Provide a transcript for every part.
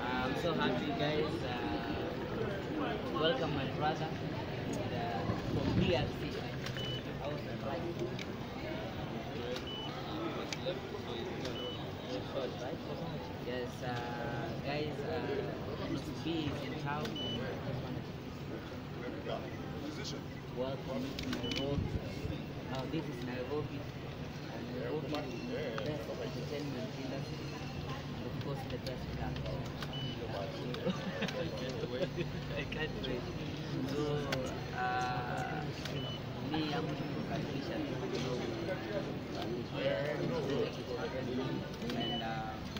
I'm so happy guys. Uh, welcome my brother uh, from DRC. I was right? Yes, uh, guys, uh, B is in town. Welcome to Nairobi. Now this is Nairobi. And Nairobi is the best entertainment industry. Of course the best club. I can't wait. So, uh, me, I'm kukaribisha tu kidogo. And uh,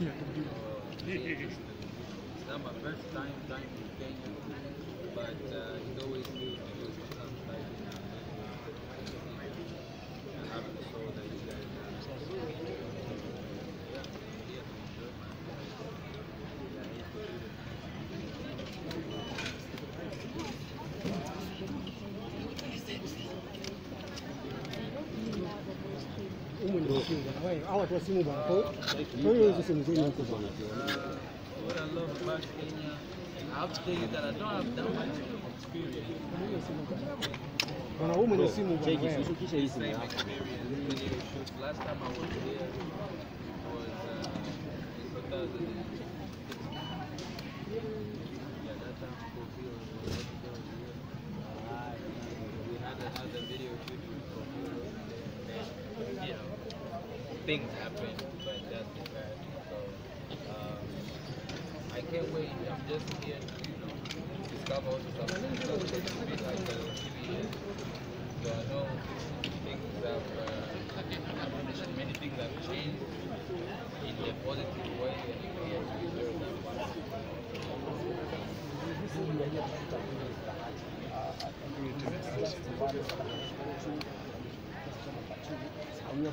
It's not my first time time in Kenya, but uh, it's always new to do something like. That hiyo- kwa hiyo hizo simu zenu huko bwana. Uh, what I love about Kenya, I have to tell you that I don't have that much experience. Same. Last time I was here was uh, in 2006. Things happen, but that's the fact. So, um, I can't wait. I'm just here to, you know, discover also something. It's going to be like a TV. So I know things have, uh, many things have changed in a positive way, and we have to we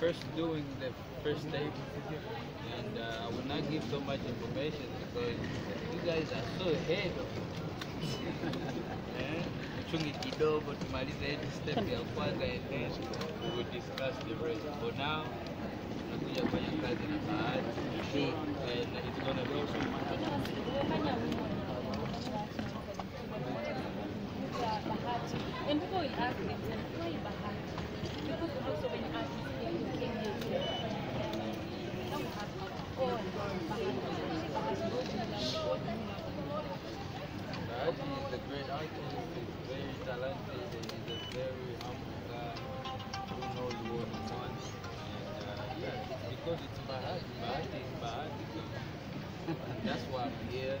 first doing the first tape, and uh, I will not give so much information because you guys are so ahead of me. Eh, kidogo tumalize step ya kwanza and then we will discuss the rest. For now, tunakuja kufanya kazi na bahati and it's gonna go so much. And people will ask themselves, why Bahati? Because we have so many artists here in Kenya. Now we have all Bahati. Bahati what do you know? Bahati is he's very talented, and he's a very humble guy who knows what he wants. And uh, yeah, it's because it's Bahati. Bahati is Bahati. So that's why I'm here.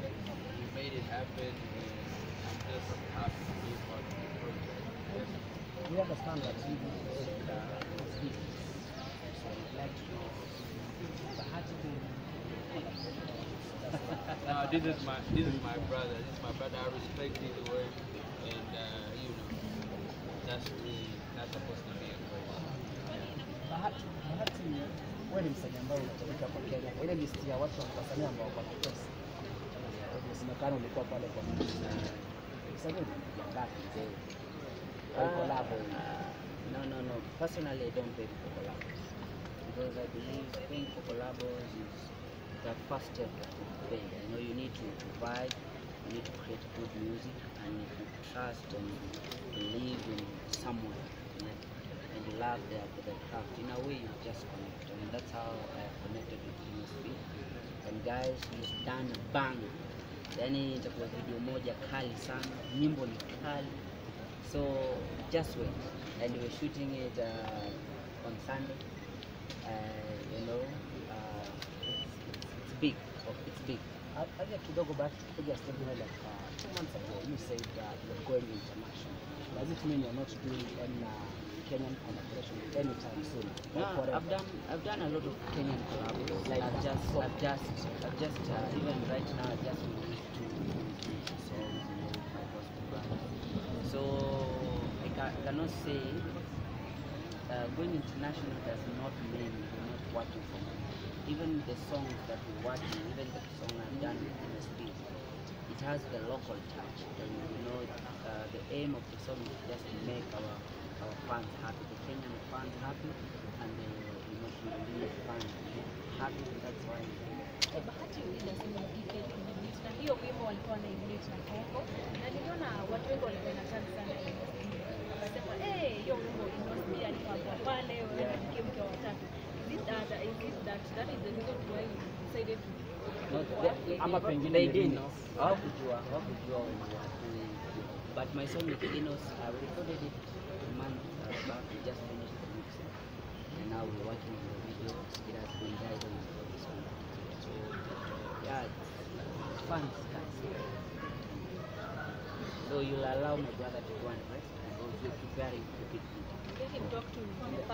We made it happen, and I'm just happy to be part of the project. Yes. We understand that you and uh. So I'd like to know No, this is my this is my brother. This is my brother. I respect his work, and uh, you know, that's really not supposed to be a question. Bahati, Bahati, wewe ni msanii ambaye unatumika kwa Kenya. Kwa ile list ya watu wa wasanii ambao kwa kikosi. Unasemekana ulikuwa pale kwa msanii unajiandaa mzee. Kwa collab. no, no, no. Personally, I don't pay for collabos because I believe paying for collabos is the first step to paying. You know, you need to provide, you need to create good music, and if you trust and believe in someone you know, and you love the, the craft, in a way you just connect. And that's how I connected with Amos And guys, he's done bang. Yani itakuwa video moja kali sana, nyimbo ni kali, so just wait. And we're shooting it uh, on Sunday. uh, you know, big. It's big. I- kidogo back kupiga statement like uh, two months ago you said that you're going international. Does it mean you're not doing any uh, Kenyan collaboration anytime soon? No, I've done I've done a lot of Kenyan collabs. Like I've just I've just I've just uh, even right now I just released two songs with my gospel band. So I ca- cannot say uh, going international does not mean we're not working for money. Even the songs that we're working, even the song I've done with MSP, it has the local touch. And you know, uh, the aim of the song is just to make our our fans happy, the Kenyan fans happy, and the you know, Congolese fans happy. That's why wimbo Innoss'B alikuwa pale wanamke mke wa watatu. Is it that is it that that is the reason why you decided to No, to they, work they, Ama they, pengine they didn't know. Hawakujua, hawakujua. But my song with Innos, I recorded it a month uh, back. We just finished the mixing, and now we're working on the video. It has been into this one. So yeah, it's, it's fun guys. So you'll allow my brother to go and rest, and also very him talk to the